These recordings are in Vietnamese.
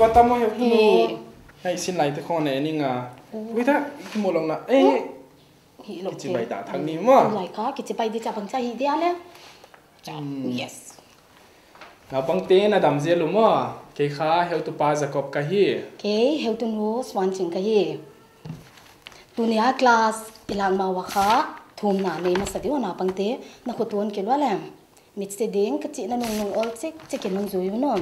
patamo he tu hai sin lai te khon ne ni nga wi ta ki mo long na e hi lo ki bai da thang ni ma lai ka ki chi bai di cha bang cha hi dia le cha yes. Na bang te na dam je lu mo ke kha he tu pa za kop ka hi ke heu tu no swan ching ka hi tunia class ilang ma wa kha thum na ne ma sa di na bang te na khu tuan ke lo lam mit se ding ka chi na nung nung ol chik chik nung zu yu no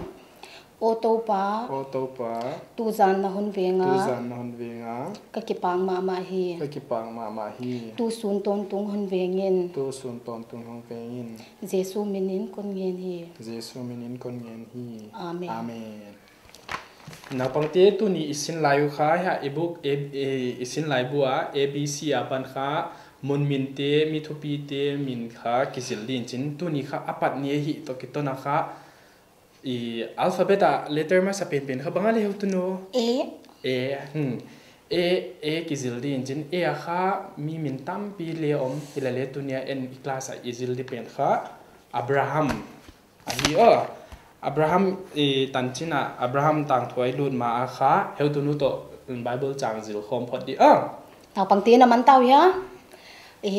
ô tô pa ô tô pa tu zan na hun ve nga tu zan na hun ve nga ka ki pang ma ma hi. Ka ki pang ma ma hi. Tu sun ton tung hun ve ngin tu sun ton tung hun ve ngin jesu minin kon ngin hi. Jesu minin kon ngin hi. Amen. Amen. Na pangte tu ni isin layu kha ha ebook e isin lai bua abc apan kha. Mun min te mi thupi te min kha kisil din chin tu ni kha. Apat ni hi to ki to na kha i alphabet a letter ma sa pen kha bangal heu tu no e. E hm e e kisil din chin e a kha mi min tam pi le om ila le tu nia en class a izil di pen kha. Abraham. A hi o. Abraham e tan china abraham tang thoi lut ma a kha. Heu tu nu to bible chang zil khom phot di. A. Tao bằng tiền là mắn tao ya. E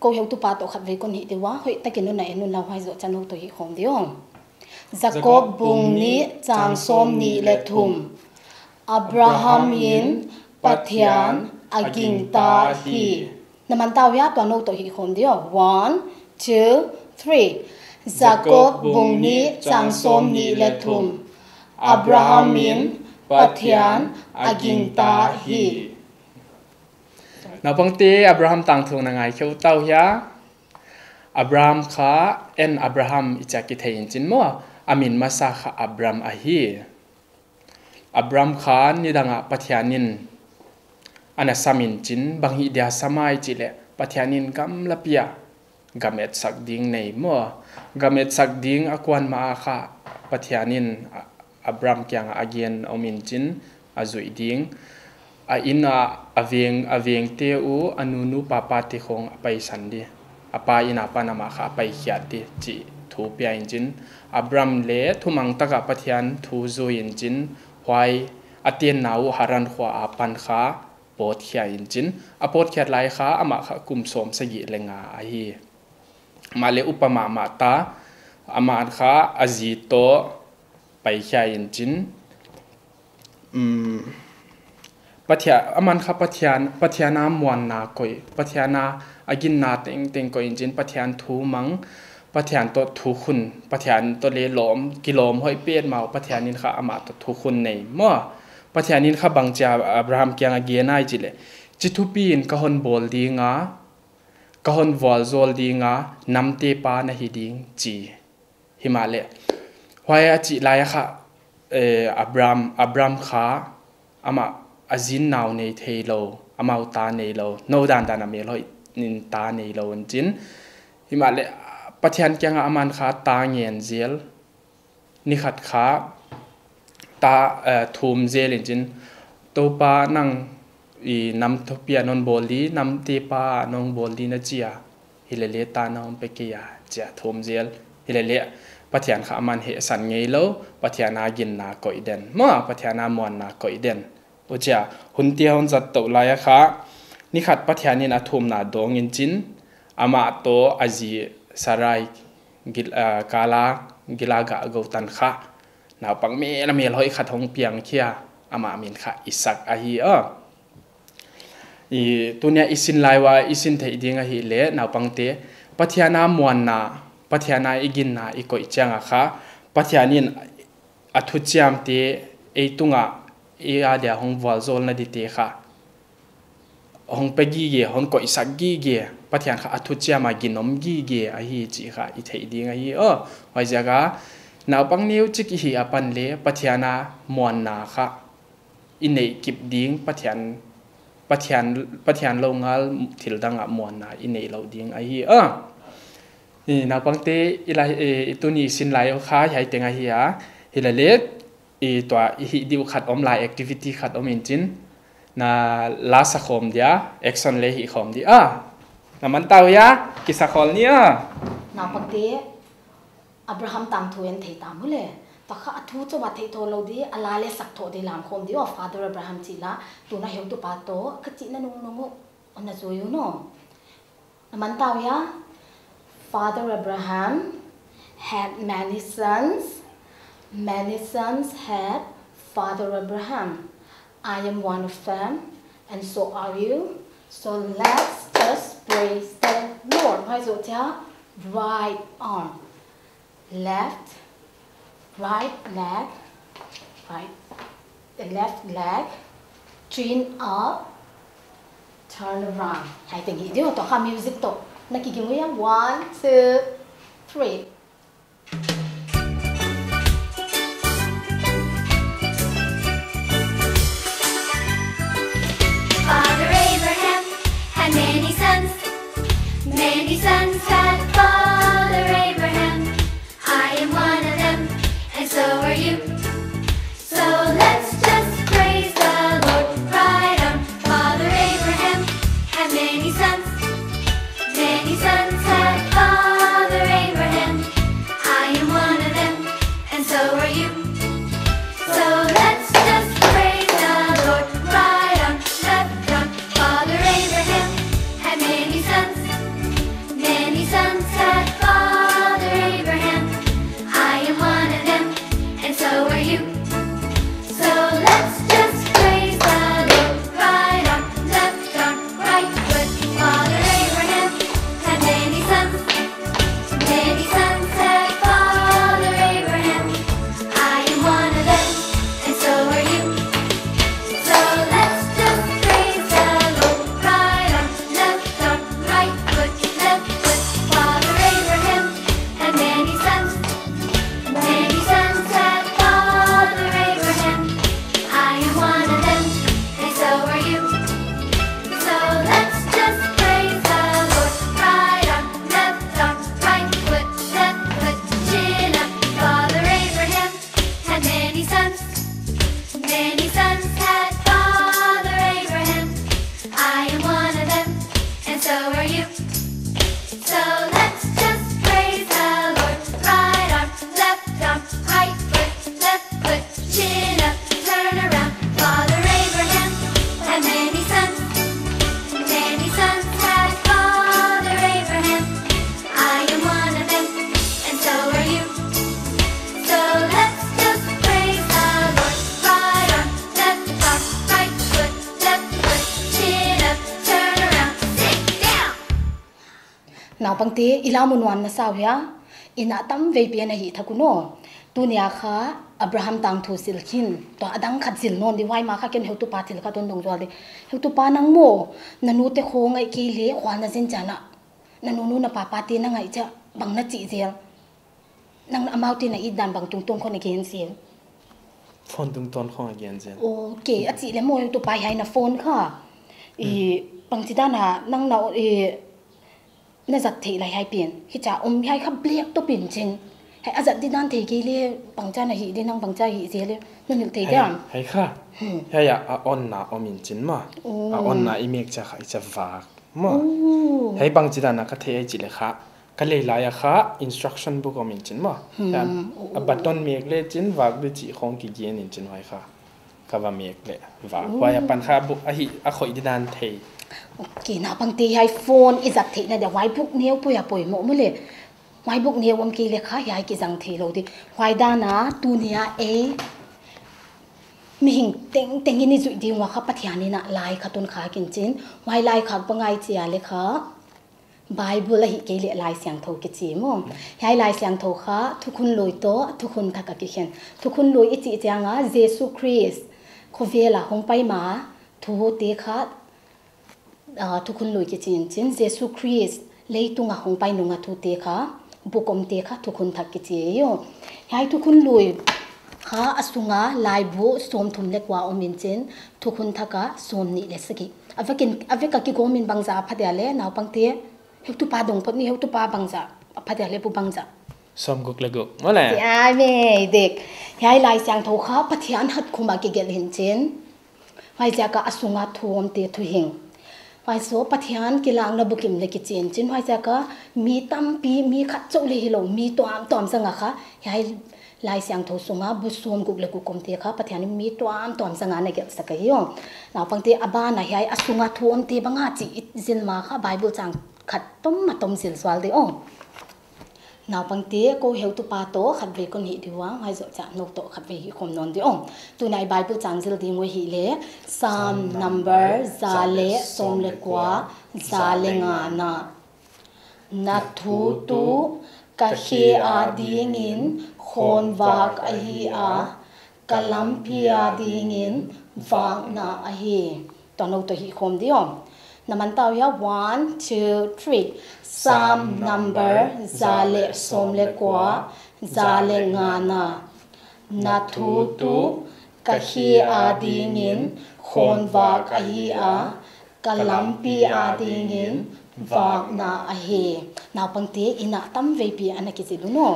cô hiểu tu pa to khát về con hi đi wa. Hoi ta kiến nó này nó lao hai giờ chân nó tôi hi không đi không Jacob bung ni chang som ni le thum Abraham in pathian aging ta hi. Naman tao ya to no to hi không đi one two three. Jacob bung ni chang som ni le thum Abraham in pathian aging ta hi. Nào bằng te abraham tang thung na ngai kheu tau ya abraham kha en abraham icha ki thein chin mo amin masa kha abram a hi abram khan ni danga pathianin. Ana samin chin bang dia samai chile. Pathianin gam lapia. Gamet sak ding nei mo. Gamet sak ding akwan ma kha. Pathianin abram kyang again omin chin azui ding. A ina aveng aveng te u anunu papa te khong pai san di apa ina panama kha ูปียอินจินอับรามเลทุมังตกะปะเทียนถูซูอินจินหวายอเตียนนาวหารันขวาปันขาปอดขียอินจินอปอดเขียไหลคาอามะขะกุมสมสยิเลงาไอหีมาเลอุปมามาตาอามาขาอจีโตไปเขียอินจินอืมปะเทียอามันคาปะเทียนปะเทียนามวนนาคอยปะเทียนาอากินนาเต็งเต็งกอยอินจินปะเทียนทูมัง ปัทยานตัวทูคุณปัทยานตัวเลหลอมกิโลมห้อยเปียดเมาปัทยานินข้าอามาตัวทูคุณในมั่วปัทยานินข้าบังจาอับราฮัมเกียงอาเกียนายจิเลจิทุปีนกหอนบอลดีงากหอนวอลโซลดีงานำเตปานะฮิดิงจีฮิมาเลวายจิลายค่ะเอ่ออับรามอับรามข้าอามา azin naw nei thei lo amau ta nei lo no dan dan ame lo nin ta nei lo an chin hima le ปะเทียนแกงอมันคาตาเงียนเซลนิขัดคาตาเอ่อทูมเซลินจินโตปานังอีนําทเปียนนบอลีนําเตปานงบอลีนะเจียฮิเลเลตานองไปกียเจียทูมเซลฮิเลเลปะเทียนคาอมันเฮสันเงยโลปะเทียนากินนาก็อีเดนมาปะเทียนามวนนาก็อีเดนโอเจหุนเตียวจัดตลายะคะนิขัดปะเทียนนินอทูมนาดองินจินอมาโตอจี sarai, gil à, kala, gilaga go tan kha. Na pang me la me loi kha thong piang khia ama à, min kha isak a hi ờ. a i tunya isin laiwa isin thei dinga hi le na pang te pathiana muan na pathiana igin na i koi changa kha. Pathianin athu chiam te eitunga e a dia hong wal zol na di te kha hong pe gi ge hon koi sak gi ge, pathian kha athu chia ma gi nom gi ge a hi chi kha i thei ding a hi o oh, wai ja ga na pang neu chi ki hi apan le pathiana mon na kha. In nei kip ding, pathian pathian pathian lo ngal, thil dang a mon na in nei lo ding a hi a oh, ni na pang te ila e tu ni sin lai o kha hai te nga hi a. Hi la le e to hi diu khat om lai activity khat om in na lasa khom dia action le hi khom di a ah, na man tau ya, kisa khol ni a na pak te, abraham tam thu en thei tam le. Ta kha athu cho wa thei tho lo di ala le sak tho di lam khom di, o father abraham chi la. Tu na heu tu pa to, ka chi na nung nung na zo yu no. Na man tau ya, father abraham had many sons. Many sons had father abraham. I am one of them and so are you so let's just praise the lord cha right arm left right leg, right, the left leg, chin up, turn around. Hai tình hình điều to ha music to. Na kiki mo yan. One, two, three. Many suns had. Tí ila mun wan na sao ya. Ina tam ve pe na hi thakuno. Tu nia kha Abraham tang thu sil khin. To adang khat sil non di wai ma kha ken heu tu pa thil ka ton dong jwal di. Heu tu pa nang mo. Na nu te kho ngai ki le khwa na jin chana. Na nu na pa pa ti na ngai cha bang na chi zel. Nang amau ti na i dan bang tung tung khon gen sil. phone tung ton khong again zen ok a chị le mo tu pai hai na phone kha e bang chi da na nang na e nè giật thì lại hai biển khi trả ông hai khắp liếc tôi biển trên hay à giật đi đang thì cái liếc bằng cha này hị đi năng bằng cha hị gì liếc nó được thì đấy hay khá hay à à on na ông mình trên mà à on na im cha khai cha vạc mà hay bằng chỉ là nó có thể chỉ là khá cái này là khá instruction book ông mình trên mà à bắt đón miệng lên trên vạc để chỉ không kỳ gì nên trên hoài khá ก็ว่าเมกเลยว่าว่าปันค่าบุอหิอข่อยดินานเท กีนาปังตีไอโฟนอีสักทีนะเดี๋ยวไว้บุกเนี้ยปุยอะปุยหมดมั้เลยไว้บุกเนี้ยวังกีเลยค่ะยายกีจังทีเราดิไว้ด้านะตูเนียเอมีหิงเต็งเต็งยินดีจุดดีว่าค่ะปัทยานี่นะลายค่ะต้นขากินจินไว้ลายขาะปังไอเจียเลยค่ะบายบุลหิเกลี่ยลายเสียงโทกิจิมงยายลายเสียงโทค่ะทุกคนรวยโตทุกคนทักกิเขียนทุกคนรวยอิจิจังอะเยซูคริสต์โคเวล่าคงไปมาทูเตค่ะ khun loi ki chin chin jesu christ leitunga hong pai nunga thu te kha bukom te kha thu khun thak ki chi yo hai thu khun loi kha asunga lai bu som thum le kwa omin chen thu khun thaka som ni le saki avakin aveka ki gomin bangza phadya le naw pangte heu tu pa dong pot ni heu tu pa bangza phadya le bu bangza som guk le guk mo le ai me dek hai lai sang tho kha pathian hat khuma ki gel hin chen hai ja ka asunga thom te thu hing hai so pathian ki lang na bukim le ki chen chin hai ja ka mi tam pi mi khat chau le hi lo mi to am tom sanga kha hai lai siang tho sunga bu suam guk le ku kom te kha pathian mi tuam tuam sanga na gel sakai yo na pangte aba na hiai asunga thuam te banga chi zin ma kha bible chang khat tom ma tom sil swal de ong nào bằng tía cô hiểu tu pa to khát về con hi đi wang hay rồi chả nộp to khát về hi không non đi ông tu này bible trang zil đi ngồi hi lệ psalm number za lệ som lệ quá za lệ ngà na na thu tu ka khi a ding in khôn vak a hi a kalam pi a ding in vak na a hi. To no to hi khom đi ông naman tao ya one two three. Psalm number zale somle kwa zale ngana na thu tu ka hi adingin khon wak a hi a kalampi adingin wak na a na pang ina tam ve pi ana ki chi lu no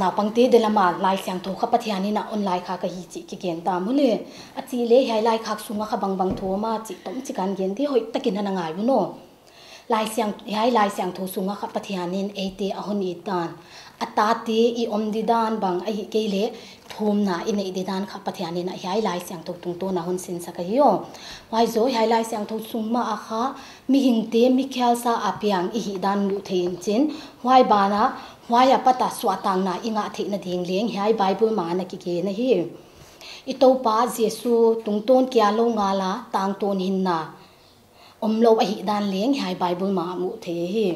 na pang de lama lai syang tho kha pathiani na online kha ka hi chi ki gen ta mule a chi le hai lai khak sunga kha bang bang tho ma chi tom chi kan gen ti hoi takin na ngai bu no lai siang hai lai siang tho sunga kha pathiani ate te i tan ata ti i om di dan bang a hi ke le thum na in ei di dan kha pathianin a yai lai siang thu tung to na hun sin saka yo wai zo yai lai siang thu summa a kha mi hing te mi khyal sa apiang i hi dan lu thein chin wai ba na wai a pata swa tang na inga the na ding leng yai bible ma na ki ke na hi i to pa jesu tung ton kya lo nga la tang ton hin na om lo a hi dan leng hai bible ma mu the hi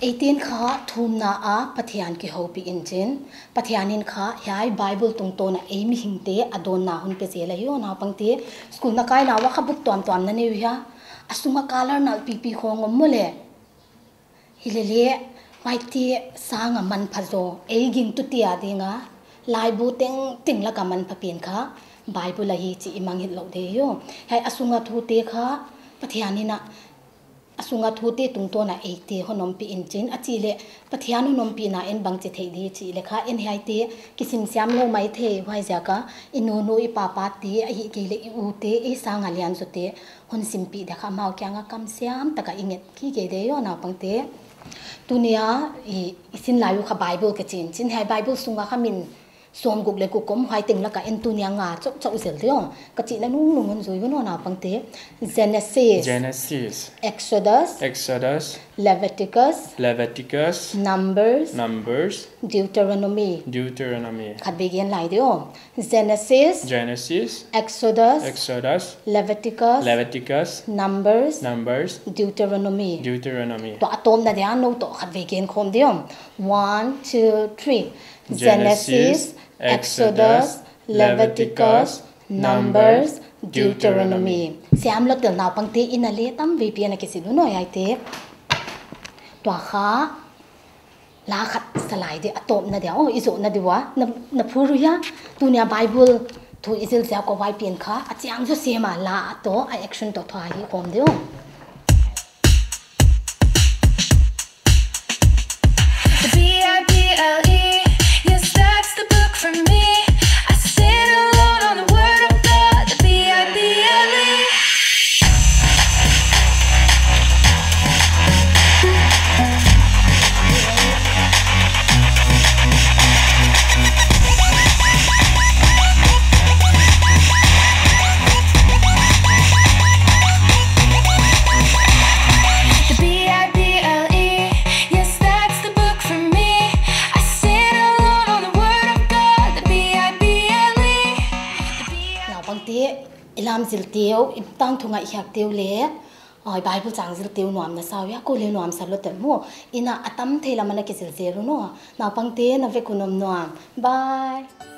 18 kha thum na a pathian ki hopi injin pathianin kha yai bible tung to na e hingte adon na hun pe chela hi ona pangte school na kai na wa kha buk tom tom na ne wi asuma color na pi pi khong mole. Hilele, mai ti sang man phazo e ging tu ti a lai bu teng ting la ka man pha kha. Bible la hi chi imang hit lo de yo hai asunga thu te kha. Pathianina asunga thote tungto na eite honom pi inchin achi le pathianu nom pi na en bang che thei di chi le kha en hai te kisim siam lo mai the wai ja ka inu no i pa pa ti a hi ke le u te e sang alian zo te hon sim pi da kha mau kya nga kam siam taka inget ki ke de yo na pang te tunia i isin layu kha bible ke chin chin hai bible sunga kha min som gục le cục kom hai ting la ka en tu nya nga chok chok sel teo ka chi na nung nung zoi no na pang te genesis. Genesis, exodus. Exodus, leviticus. Leviticus, numbers. Numbers, deuteronomy. Deuteronomy. khat begin lai deo genesis. Genesis, exodus. Exodus, leviticus. Leviticus, numbers. Numbers, deuteronomy. Deuteronomy. to atom na dia no to khat begin khom deo 1 2 3 Genesis, Exodus, Leviticus, Numbers, Deuteronomy. siam lo tel na pangte ina le tam vi pi na ke silu no yai te to kha la khat salai de atom na de o izo na diwa na na phuru ya tu nya bible thu izil ja ko vai pian kha achiang jo sema la to a action to thwa hi kom deo zil tiêu im tang thunga ihak tiêu le. Oi, bible chang zil tiêu nuam na sao ya. Ko le nuam sa lo tel mo ina atam thela mana ke zil zero no. Na bằng tía na ve kunom nuam. Bye.